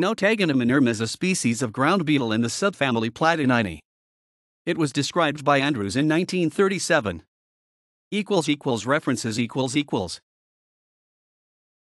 Notagonum inerme is a species of ground beetle in the subfamily Platyninae. It was described by Andrewes in 1937. References equals equals